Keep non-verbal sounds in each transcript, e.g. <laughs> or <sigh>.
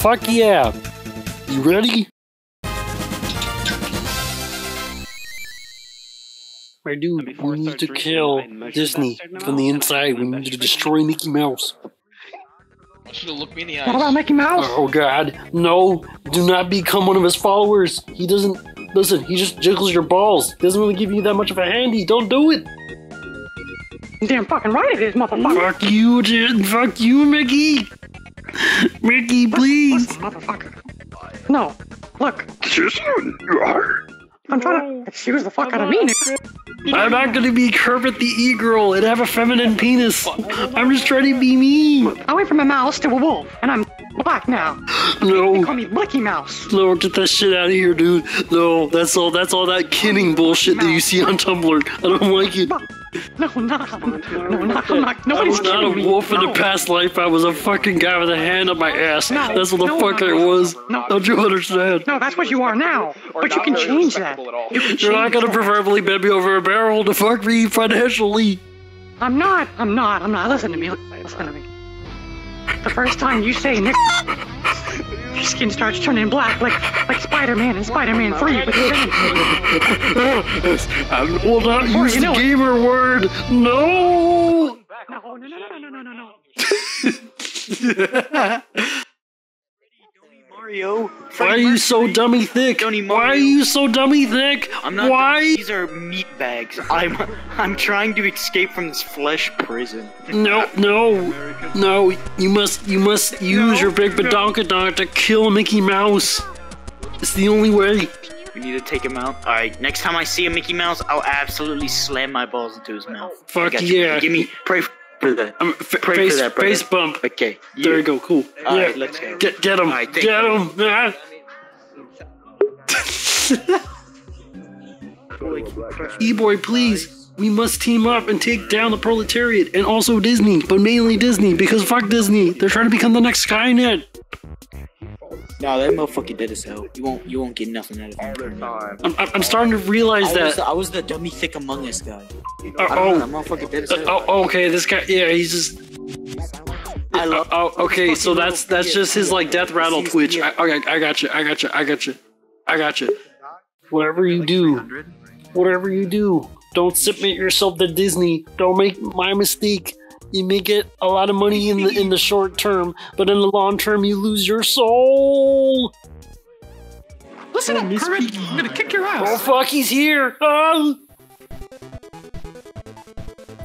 fuck yeah. You ready? My dude, Before we need to kill Disney from the inside. We need to destroy Mickey Mouse. I want you to look me in the What about Mickey Mouse? Oh god, no! Do not become one of his followers. He doesn't listen. He just jiggles your balls. He doesn't really give you that much of a handy. Don't do it. Damn fucking right it is, motherfucker. Fuck you, dude. Fuck you, Mickey. Mickey, please. Listen, motherfucker. No, look. I'm trying to excuse the fuck out of me. I'm not gonna be Kermit the E-girl and have a feminine penis. I'm just trying to be me. I went from a mouse to a wolf, and I'm black now. They No, call me Blicky Mouse. no, get that shit out of here, dude. No, that's all. That's all that kidding bullshit that you see on Tumblr. I don't like it. No, not, no, not, I'm not, I nobody's was not a me. wolf in no. a past life. I was a fucking guy with a hand up my ass. No, That's what the no, fuck I was. no. Don't you understand? No, that's what you are now. But you can change that. respectable at all. You can You're not gonna that. preferably bend me over a barrel to fuck me financially. I'm not. I'm not. I'm not. Listen to me. Listen to me. The first time you say Nick, your skin starts turning black like like Spider-Man and Spider-Man 3 with his venom. I will not Before use you the know it. gamer word. No. No, no, no, no, no, no, no, no. <laughs> Mario. Why are you so dummy thick? Why are you so dummy thick? I'm not. Why? These are meat bags. I'm. I'm trying to escape from this flesh prison. No, no, no. You must, you must use your big badonkadonk to kill Mickey Mouse. It's the only way. We need to take him out. All right. Next time I see a Mickey Mouse, I'll absolutely slam my balls into his mouth. Fuck yeah. Give me pray for that. I'm f- Pray face, for that, brother. face bump. Okay. There you go. Cool. All yeah. right, let's go. Get, get him. All right, thank get him. Ah. <laughs> E-boy, please. We must team up and take down the proletariat and also Disney, but mainly Disney because fuck Disney. They're trying to become the next Skynet. No, that motherfucker did as hell. You won't. You won't get nothing out of him. I'm, I'm I'm starting to realize I was, that. the, I was the dummy thick among us guy. Uh, I don't know, that oh, motherfucker dead as uh, oh, okay. This guy, yeah, he's just. I love. Oh, okay. So that's that's just his like death rattle twitch. I, okay, I got you. I got you. I got you. I got you. Whatever you do, whatever you do, don't submit yourself to Disney. Don't make my mistake. You may get a lot of money in the in the short term, but in the long term, you lose your soul. Listen up, Kermit. I'm gonna kick your ass. Oh fuck, he's here! Oh.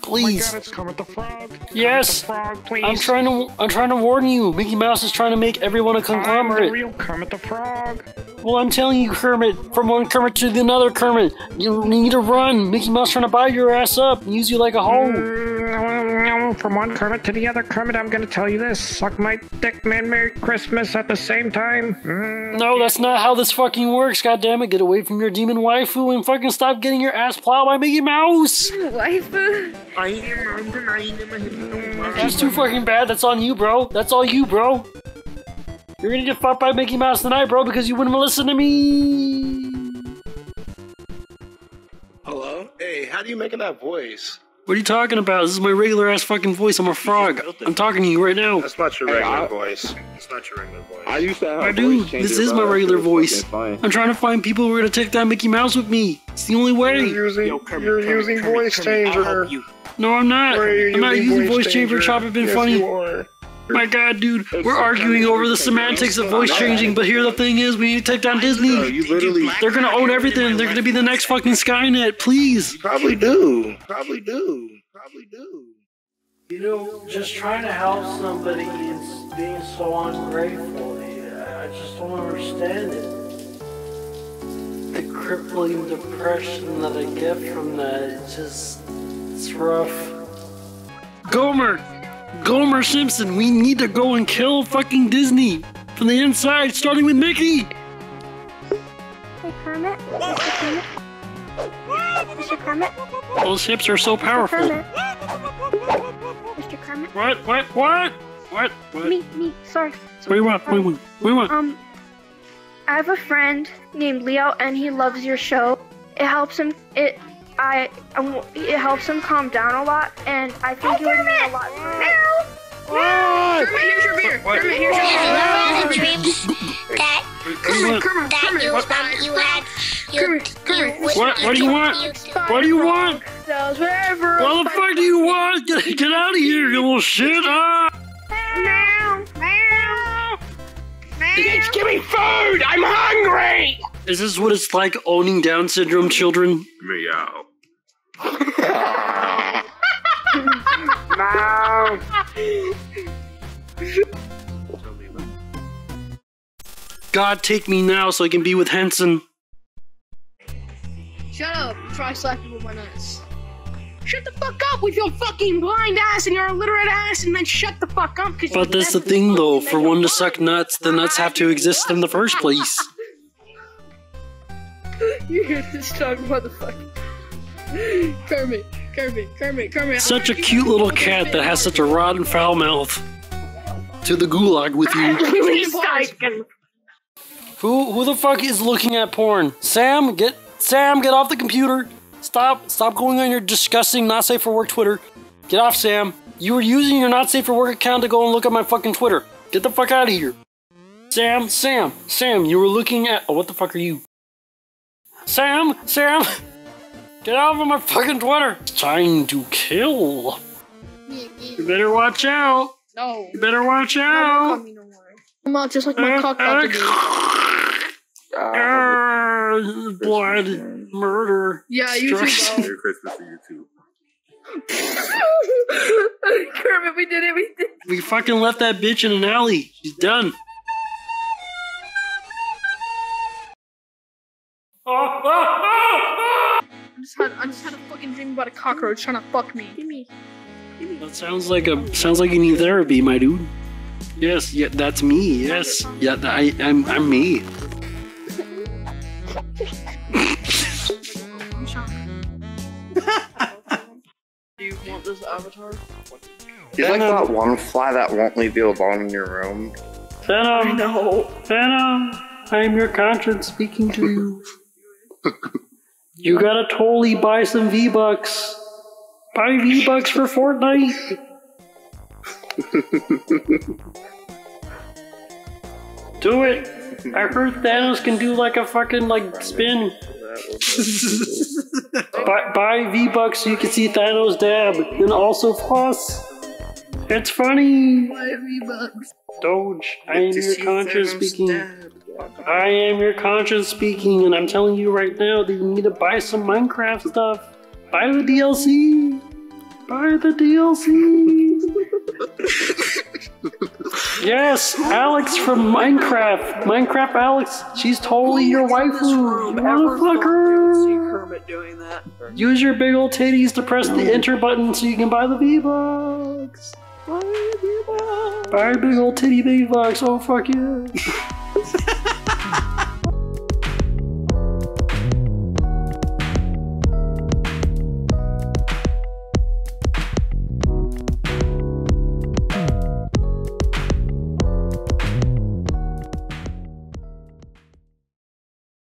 Please. it's Kermit the Frog. Yes. Frog, please. I'm trying to I'm trying to warn you. Mickey Mouse is trying to make everyone a I'm the conglomerate. real Kermit the Frog. Well, I'm telling you, Kermit, from one Kermit to the another Kermit, you need to run. Mickey Mouse trying to buy your ass up and use you like a hoe. Mm, From one Kermit to the other Kermit, I'm gonna tell you this. Suck my dick, man. Merry Christmas at the same time. Mm. No, that's not how this fucking works. God damn it, get away from your demon waifu and fucking stop getting your ass plowed by Mickey Mouse. Waifu. She's too fucking bad. That's on you, bro. That's all you, bro. You're gonna get fucked by Mickey Mouse tonight, bro, because you wouldn't listen to me. Hello? Hey, how do you making that voice? What are you talking about? This is my regular ass fucking voice. I'm a frog. I'm talking to you right now. That's not your Hey, regular I- voice. That's not your regular voice. I used to have I a do. voice This is my regular voice. I'm trying to find people who are gonna take down Mickey Mouse with me. It's the only way. You're using, Yo, Kermit, you're Kermit, using Kermit, voice Kermit, I'll changer. help you. No, I'm not. Where I'm not using voice changer. Chop it been yes, funny. You are. My god, dude, we're arguing over the semantics of voice changing, but here the thing is, we need to take down Bro, Disney. you literally They're gonna own everything. They're gonna be the next fucking Skynet. Please. probably do. Probably do. Probably do. You know, just trying to help somebody and being so ungrateful, I just don't understand it. The crippling depression that I get from that, it's just, it's rough. Gomer! Gomer Simpson, we need to go and kill fucking Disney from the inside, starting with Mickey! Hey, Kermit. Mr. Kermit. Mr. Kermit. Those hips are so powerful. Kermit. Mr. Kermit. What? What? What? What? What? Me, me. Sorry. What do you want? What do you want? What do you want? Um, I have a friend named Leo, and he loves your show. It helps him. It. I. um, It helps him calm down a lot, and I think it would mean a lot. to him. Kermit, here's your beer. Kermit, here's Have you your ever had a that Kermit, Kermit, that Kermit. you um, you had you Kermit, Kermit. you What- what do you want? What do you want? Those wherever. What the fuck do you want? Get, get out of here, you little shit! Ah! Meow, meow. Bitch, give me food! I'm hungry! Is this what it's like owning Down syndrome children? Meow. No! God, take me now so I can be with Henson. Shut up. Try slapping with my nuts. Shut the fuck up with your fucking blind ass and your illiterate ass, and then shut the fuck up. Cause But that's the thing, though. For one to suck nuts, the nuts have to exist in the first place. <laughs> You're this talking motherfucker. Kermit, Kermit, Kermit, Kermit. Such a cute little cat that has such a rotten foul mouth. To the gulag with you. <laughs> Who who the fuck is looking at porn? Sam, get Sam, get off the computer. Stop stop going on your disgusting not safe for work Twitter. Get off, Sam. You were using your not safe for work account to go and look at my fucking Twitter. Get the fuck out of here. Sam, Sam, Sam, you were looking at oh, what the fuck are you? Sam, Sam, <laughs> get off of my fucking Twitter. It's time to kill. You better watch out. No. You better watch out. call me no. I'm out just like my cock about to be. Ah, blood, murder. Yeah, you too, destruction. bro. Merry Christmas to you too. <laughs> Kermit, we did it. We did. We fucking left that bitch in an alley. She's done. About a cockroach trying to fuck me. Give me. That sounds like a sounds like you need therapy, my dude. Yes, yeah, that's me. Yes, yeah, I, I'm I'm me. <laughs> Do you want this avatar? You're like that one fly that won't leave you alone in your room. Venom, No. Venom, I am your conscience speaking to you. <laughs> you gotta totally buy some V Bucks. Buy V Bucks for Fortnite. <laughs> Do it. I heard Thanos can do like a fucking like spin. <laughs> buy, buy V Bucks so you can see Thanos dab and also floss. It's funny. Buy V-Bucks. Doge, I am your conscience speaking. I am your conscience speaking, and I'm telling you right now that you need to buy some Minecraft stuff. Buy the DLC. Buy the DLC. <laughs> yes, Alex from Minecraft. Minecraft Alex. She's totally your waifu. Motherfucker. Kermit doing that. Use your big old titties to press the enter button so you can buy the V-Bucks. Buy the V-Bucks. Buy big old titty V-Bucks. Oh, fuck yeah. <laughs>